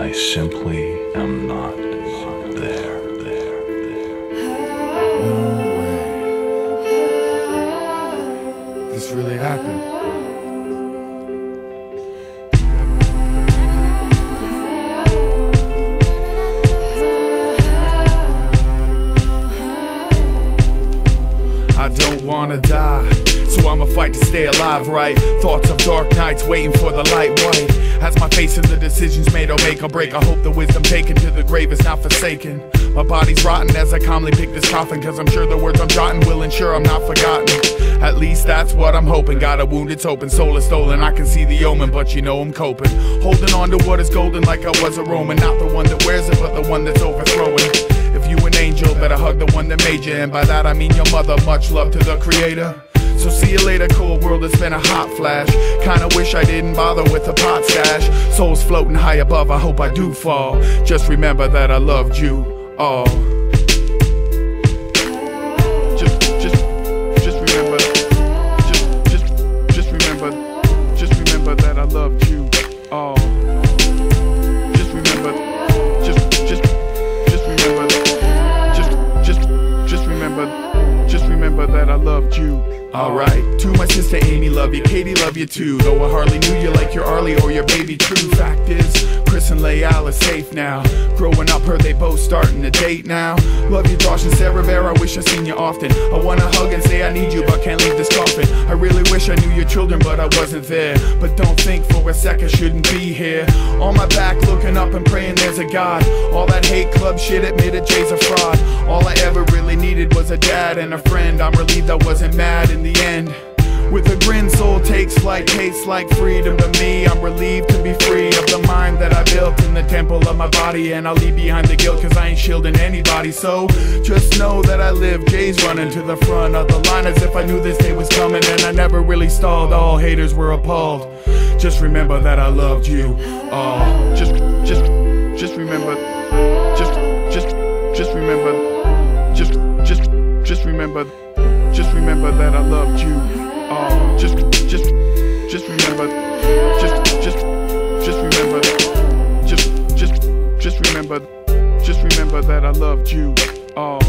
I simply am not there. there, there. This really happened. Wanna die, so I'ma fight to stay alive, right? Thoughts of dark nights waiting for the light white. As my face and the decisions made or make or break, I hope the wisdom taken to the grave is not forsaken. My body's rotten as I calmly pick this coffin, cause I'm sure the words I'm jotting will ensure I'm not forgotten. At least that's what I'm hoping. Got a wound, it's open, soul is stolen. I can see the omen, but you know I'm coping. Holding on to what is golden like I was a Roman. Not the one that wears it, but the one that's overthrowing. If you an angel, better hug the one that made you. And by that I mean your mother. Much love to the creator. So see you later, cool world, it's been a hot flash. Kinda wish I didn't bother with a pot stash. Souls floating high above, I hope I do fall. Just remember that I loved you all. Alright, to my sister Amy, love you. Katie, love you too. Though I hardly knew you like your Arlie or your baby. True fact is, Chris and Leal are safe now. Growing up, heard they both starting to date now. Love you, Josh and Sarah. I wish I seen you often. I wanna hug and say I need you, but can't leave this coffin. I really wish I knew your children, but I wasn't there. But don't think for a second, shouldn't be here. On my back, looking up and praying there's a God. All that hate club shit admitted Jay's a fraud. All I ever really needed was a dad and a friend. I'm relieved I wasn't mad in the end. With a grin, soul takes flight, tastes like freedom to me. I'm relieved to be free of the mind that I built in the temple of my body. And I'll leave behind the guilt, cause I ain't shielding anybody. So just know that I live. Jay's running to the front of the line as if I knew this day was coming. And I never really stalled, all haters were appalled. Just remember that I loved you all. Just, just, just remember. Just, just, just remember. Just, just, just remember. Remember. Just remember that I loved you all.